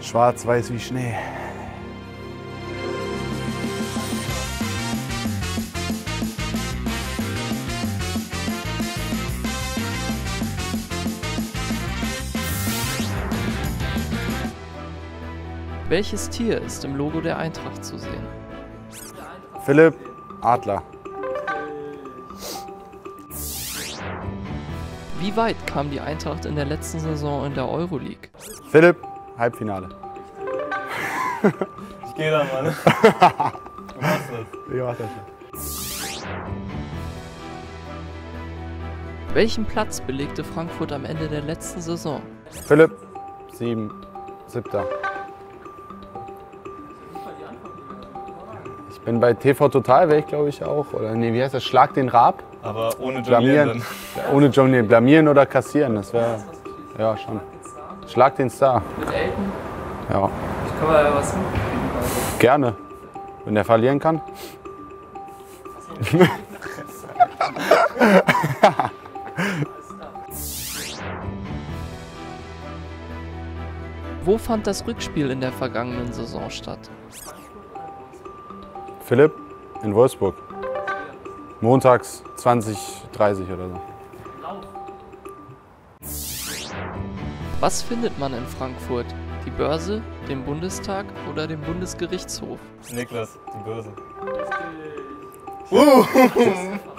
Schwarz-weiß wie Schnee. Welches Tier ist im Logo der Eintracht zu sehen? Philipp Adler. Wie weit kam die Eintracht in der letzten Saison in der Euroleague? Philipp Halbfinale. Ich gehe da, Mann. Du machst das. Ich mach das schon. Welchen Platz belegte Frankfurt am Ende der letzten Saison? Philipp, sieben, siebter. Ich bin bei TV Total, wäre ich glaube ich auch. Oder nee, wie heißt das? Schlag den Raab? Aber ohne Blamieren. Jonglieren Ja, ohne Johnny. Blamieren oder kassieren, das wäre. Ja, schon. Schlag den Star. Mit Elton? Ja, Ich kann mal was mitkriegen. Also. gerne. Wenn der verlieren kann. Wo fand das Rückspiel in der vergangenen Saison statt? Philipp in Wolfsburg. Montags 20, 30 oder so. Was findet man in Frankfurt? Die Börse, den Bundestag oder den Bundesgerichtshof? Niklas, die Börse.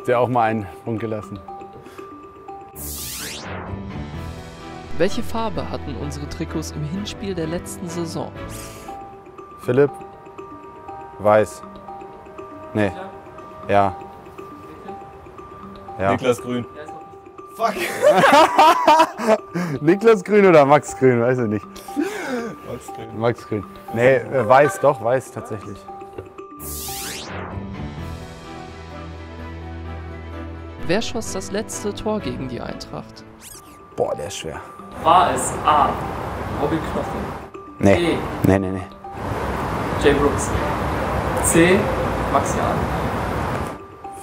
Der auch mal einen Punkt gelassen. Welche Farbe hatten unsere Trikots im Hinspiel der letzten Saison? Philipp weiß. Nee. Ja. Ja. Niklas Grün. Fuck. Niklas Grün oder Max Grün, weiß ich nicht. Max Grün. Max Grün. Nee, äh, weiß, doch, weiß tatsächlich. Wer schoss das letzte Tor gegen die Eintracht? Boah, der ist schwer. War es A. Robin Knochen. Nee. Nee, nee, nee. Jay Brooks. C. Max Jahn.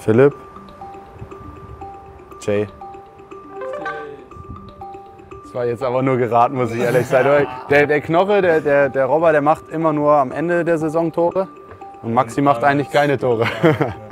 Philipp. Jay. Das war jetzt aber nur geraten, muss ich ehrlich sein. Der, der Knoche, der, der, der Robber, der macht immer nur am Ende der Saison Tore. Und Maxi macht eigentlich keine Tore.